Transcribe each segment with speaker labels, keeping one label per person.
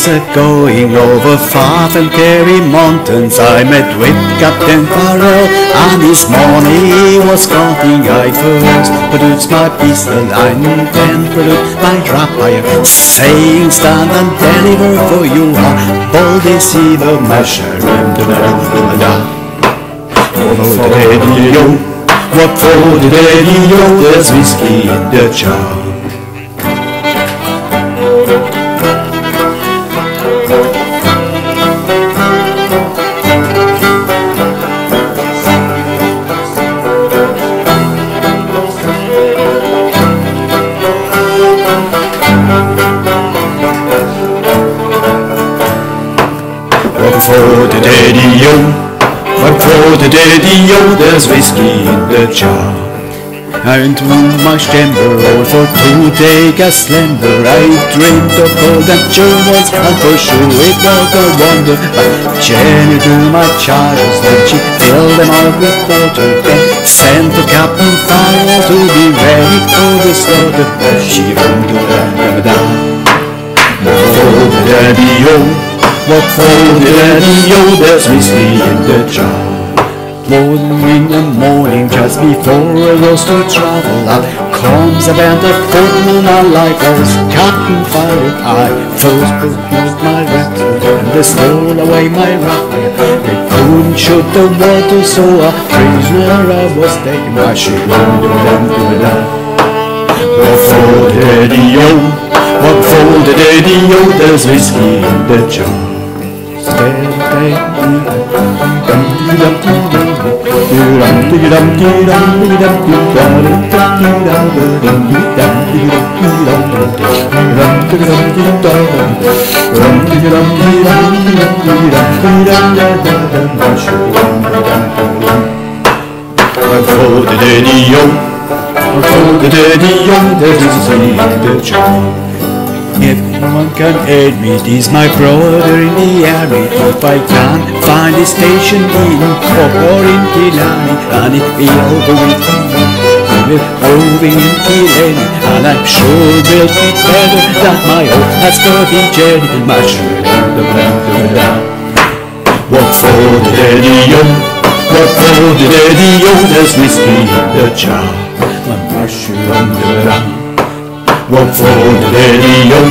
Speaker 1: was a going over far from Kerry Mountains. I met with Captain Farrell, and this morning he was counting I first produced my pistol line, then produced my rapier, saying stand and deliver for you are bold deceiver, measure and da da da. What for the radio? What for the radio? There's whiskey in the jar. For the daddy-o? What for the daddy-o? There's whiskey in the jar. And through my chamber, all for to take a slumber, I dreamed of golden jewels, and for sure it was a wonder. But Jenny to my charges, and she filled them all with water, then sent the Captain Farrell to be ready for the slaughter. But she ran to the down. What for the daddy-o? What for the daddy-o? There's whiskey in the jar. Morning in the morning, just before I was to travel, out comes a band of I like us. Captain Farrell, I first produced my rifle, and they stole away my rifle. They couldn't shoot the water, so a prisoner I was taken. I should run, run, run, run. What for the daddy-o? What for the daddy-o? There's whiskey in the jar. For the daddy-o, for the daddy-o, there's whiskey in the jar. If anyone can aid me, it is my brother in the army. If I can't find a station in Cork or in Killarney, and if he'll go with me, we're roving in Killarney, and I'm sure we'll be better than my old has got in Jenny, my What for the daddy-o? Oh, what for the daddy-o? Oh, there's whiskey in the jar. What for the daddy-o?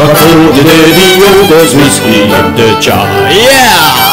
Speaker 1: What for the daddy-o? There's whiskey in the jar. Yeah!